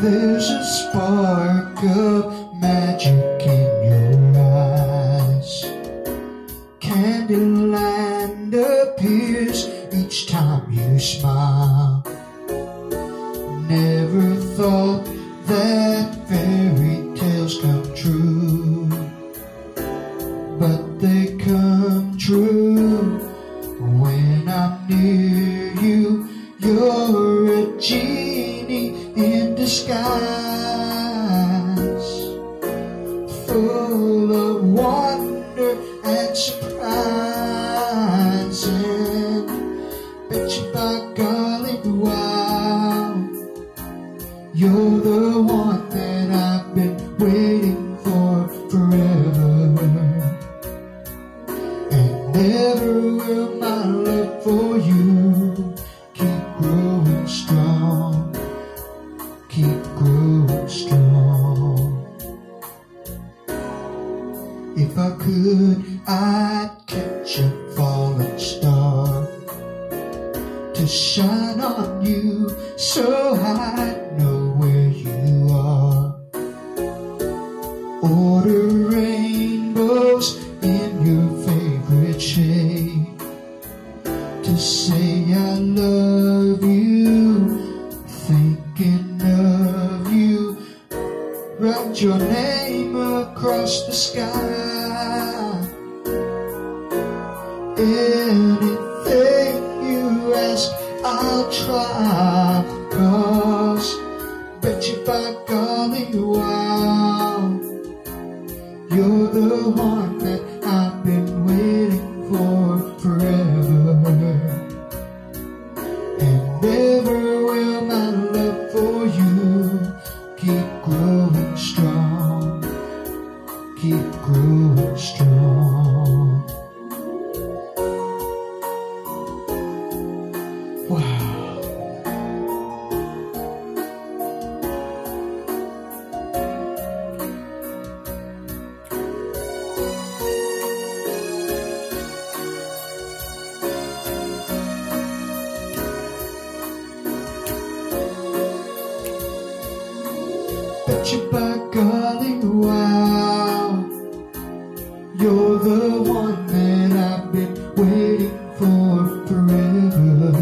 There's a spark of magic in your eyes. Candyland appears each time you smile. Never thought that fairy tales come true, but they come true when I'm near you. You're a genie disguise, full of wonder and surprise. Bet you by golly, wow, you're the one that I've been waiting for forever. And never will If I could, I'd catch a falling star to shine on you so I'd know where you are. Order rainbows in your favorite shade to say I love you, thinking of you. Write your name across the sky. Anything you ask, I'll try. Cause bet you by golly, wow, you're the one Bet you by golly, wow, you're the one that I've been waiting for forever.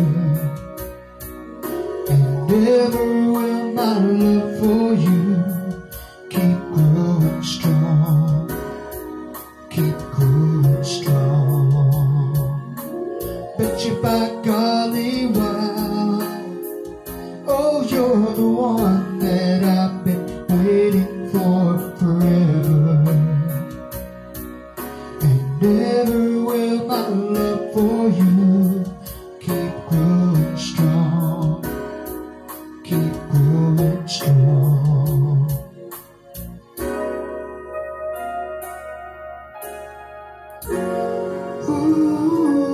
And never will my love for you keep growing strong, keep growing strong. Bet you by golly, wow, oh, you're the one will my love for you keep growing strong? Keep growing strong. Ooh.